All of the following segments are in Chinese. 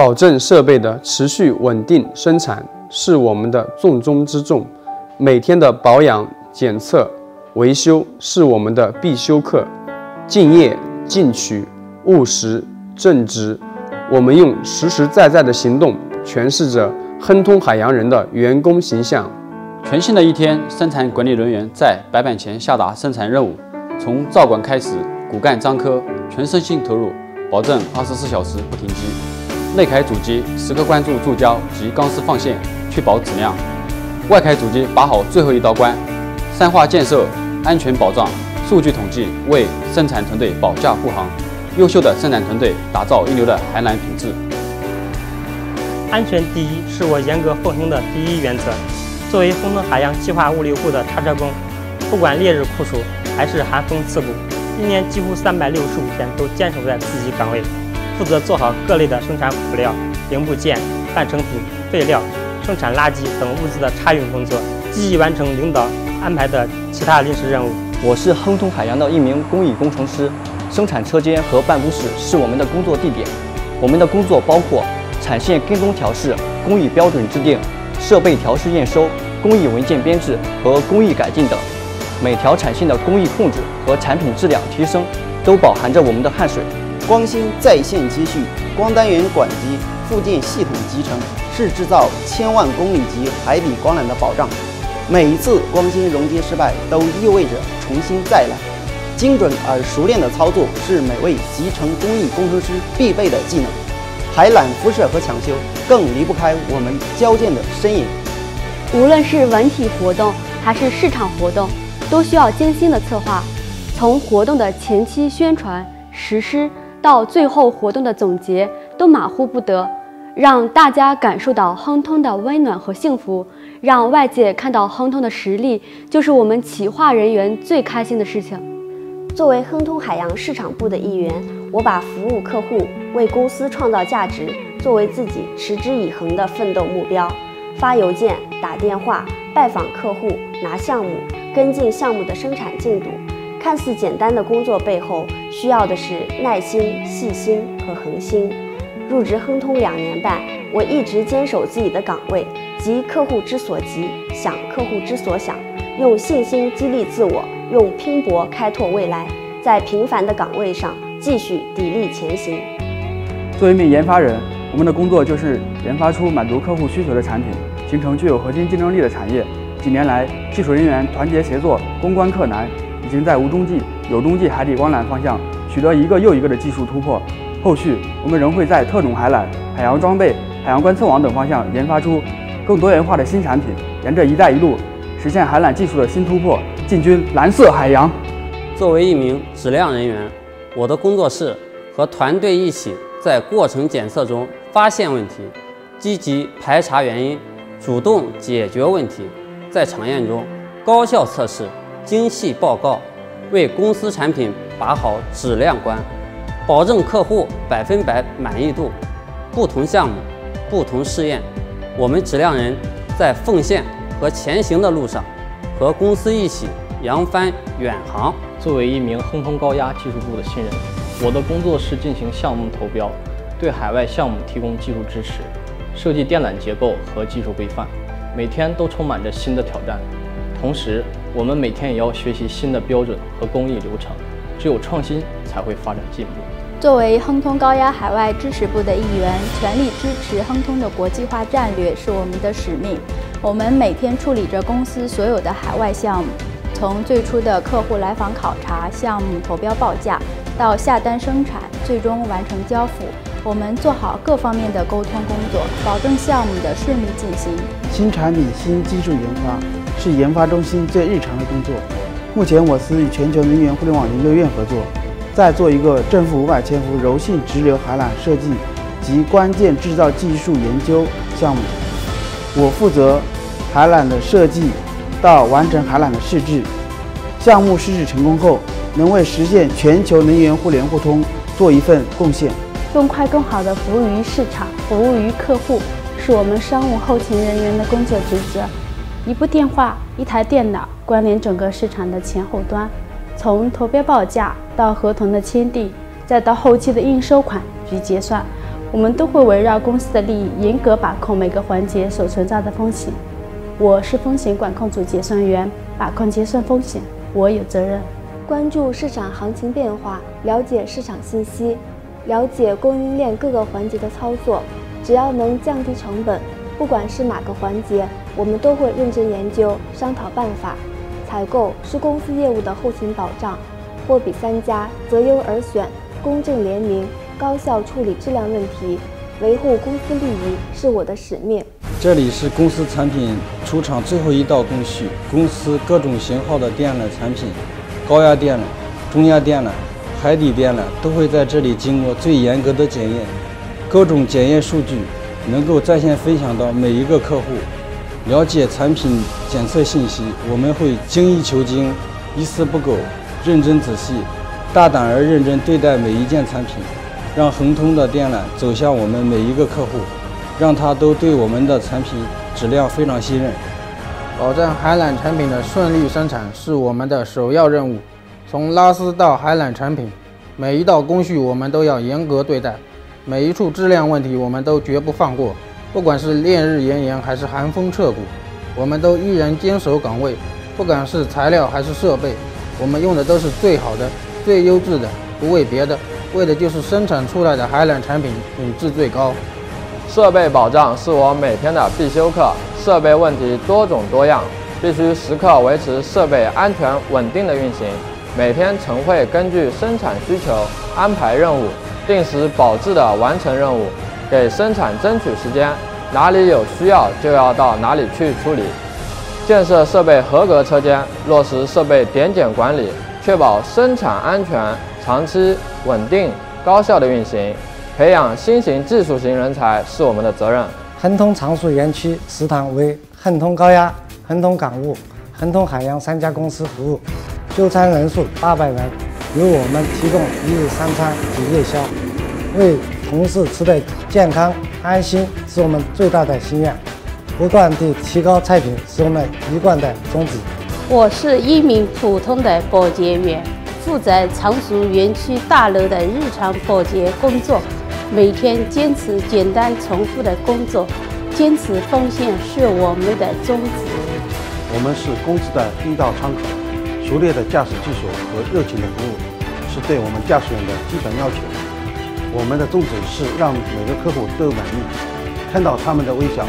保证设备的持续稳定生产是我们的重中之重，每天的保养、检测、维修是我们的必修课。敬业、进取、务实、正直，我们用实实在在的行动诠释着亨通海洋人的员工形象。全新的一天，生产管理人员在白板前下达生产任务，从照管开始，骨干张科，全身心投入，保证二十四小时不停机。内开主机时刻关注注胶及钢丝放线，确保质量。外开主机把好最后一道关，三化建设，安全保障。数据统计为生产团队保驾护航，优秀的生产团队打造一流的海缆品质。安全第一是我严格奉行的第一原则。作为亨通海洋气化物流部的叉车工，不管烈日酷暑还是寒风刺骨，一年几乎三百六十五天都坚守在自己岗位，负责做好各类的生产辅料、零部件、半成品、废料、生产垃圾等物资的差运工作，积极完成领导安排的其他临时任务。我是亨通海洋的一名工艺工程师，生产车间和办公室是我们的工作地点。我们的工作包括产线跟踪调试、工艺标准制定、设备调试验收、工艺文件编制和工艺改进等。每条产线的工艺控制和产品质量提升，都饱含着我们的汗水。光芯在线接续、光单元管机、附件系统集成，是制造千万公里级海底光缆的保障。每一次光纤熔接失败，都意味着重新再来。精准而熟练的操作是每位集成工艺工程师必备的技能。海缆辐射和抢修更离不开我们交建的身影。无论是文体活动还是市场活动，都需要精心的策划。从活动的前期宣传、实施到最后活动的总结，都马虎不得。让大家感受到亨通的温暖和幸福，让外界看到亨通的实力，就是我们企划人员最开心的事情。作为亨通海洋市场部的一员，我把服务客户、为公司创造价值作为自己持之以恒的奋斗目标。发邮件、打电话、拜访客户、拿项目、跟进项目的生产进度，看似简单的工作背后，需要的是耐心、细心和恒心。入职亨通两年半，我一直坚守自己的岗位，急客户之所急，想客户之所想，用信心激励自我，用拼搏开拓未来，在平凡的岗位上继续砥砺前行。作为一名研发人，我们的工作就是研发出满足客户需求的产品，形成具有核心竞争力的产业。几年来，技术人员团结协作，攻关克难，已经在无中继、有中继海底光缆方向取得一个又一个的技术突破。后续我们仍会在特种海缆、海洋装备、海洋观测网等方向研发出更多元化的新产品，沿着“一带一路”实现海缆技术的新突破，进军蓝色海洋。作为一名质量人员，我的工作是和团队一起在过程检测中发现问题，积极排查原因，主动解决问题，在场验中高效测试、精细报告，为公司产品把好质量关。保证客户百分百满意度。不同项目，不同试验，我们质量人在奉献和前行的路上，和公司一起扬帆远航。作为一名亨通高压技术部的新人，我的工作是进行项目投标，对海外项目提供技术支持，设计电缆结构和技术规范，每天都充满着新的挑战。同时，我们每天也要学习新的标准和工艺流程，只有创新才会发展进步。作为亨通高压海外支持部的一员，全力支持亨通的国际化战略是我们的使命。我们每天处理着公司所有的海外项目，从最初的客户来访考察、项目投标报价，到下单生产，最终完成交付。我们做好各方面的沟通工作，保证项目的顺利进行。新产品、新技术研发是研发中心最日常的工作。目前，我司与全球能源互联网研究院合作。再做一个正负五百千伏柔性直流海缆设计及关键制造技术研究项目，我负责海缆的设计到完成海缆的试制。项目试制成功后，能为实现全球能源互联互通做一份贡献。更快更好的服务于市场，服务于客户，是我们商务后勤人员的工作职责。一部电话，一台电脑，关联整个市场的前后端。从投标报价到合同的签订，再到后期的应收款及结算，我们都会围绕公司的利益，严格把控每个环节所存在的风险。我是风险管控组结算员，把控结算风险，我有责任。关注市场行情变化，了解市场信息，了解供应链各个环节的操作。只要能降低成本，不管是哪个环节，我们都会认真研究，商讨办法。采购是公司业务的后勤保障，货比三家，择优而选，公正廉明，高效处理质量问题，维护公司利益是我的使命。这里是公司产品出厂最后一道工序，公司各种型号的电缆产品，高压电缆、中压电缆、海底电缆都会在这里经过最严格的检验，各种检验数据能够在线分享到每一个客户。了解产品检测信息，我们会精益求精，一丝不苟，认真仔细，大胆而认真对待每一件产品，让恒通的电缆走向我们每一个客户，让他都对我们的产品质量非常信任。保证海缆产品的顺利生产是我们的首要任务。从拉丝到海缆产品，每一道工序我们都要严格对待，每一处质量问题我们都绝不放过。不管是烈日炎炎还是寒风彻骨，我们都依然坚守岗位。不管是材料还是设备，我们用的都是最好的、最优质的，不为别的，为的就是生产出来的海缆产品品质最高。设备保障是我每天的必修课。设备问题多种多样，必须时刻维持设备安全稳定的运行。每天晨会根据生产需求安排任务，定时保质的完成任务。给生产争取时间，哪里有需要就要到哪里去处理。建设设备合格车间，落实设备点检管理，确保生产安全、长期稳定、高效的运行。培养新型技术型人才是我们的责任。恒通常熟园区食堂为恒通高压、恒通港务、恒通海洋三家公司服务，就餐人数八百人，由我们提供一日三餐及夜宵，为。同事吃的健康安心是我们最大的心愿，不断地提高菜品是我们一贯的宗旨。我是一名普通的保洁员，负责常熟园区大楼的日常保洁工作，每天坚持简单重复的工作，坚持奉献是我们的宗旨。我们是公司的第一道窗口，熟练的驾驶技术和热情的服务是对我们驾驶员的基本要求。我们的宗旨是让每个客户都满意，看到他们的微笑，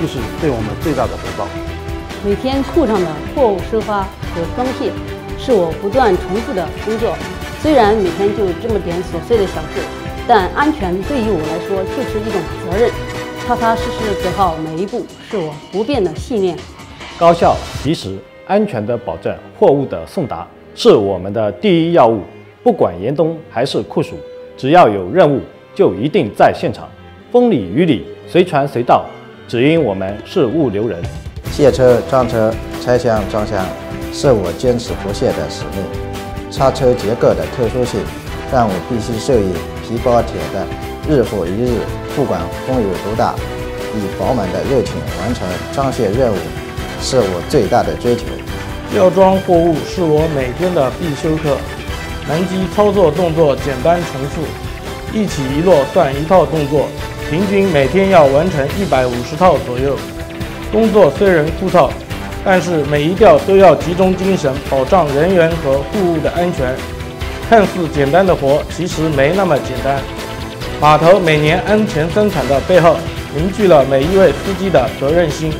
就是对我们最大的回报。每天库上的货物收发和装卸，是我不断重复的工作。虽然每天就这么点琐碎的小事，但安全对于我来说就是一种责任。踏踏实实走好每一步，是我不变的信念。高效、及时、安全的保证货物的送达，是我们的第一要务。不管严冬还是酷暑。只要有任务，就一定在现场，风里雨里，随传随到，只因我们是物流人。卸车装车、拆箱装箱，是我坚持不懈的使命。叉车结构的特殊性，让我必须受益皮包铁的日复一日，不管风有多大，以饱满的热情完成装卸任务，是我最大的追求。吊装货物是我每天的必修课。南机操作动作简单重复，一起一落算一套动作，平均每天要完成一百五十套左右。工作虽然枯燥，但是每一吊都要集中精神，保障人员和货物的安全。看似简单的活，其实没那么简单。码头每年安全生产的背后，凝聚了每一位司机的责任心。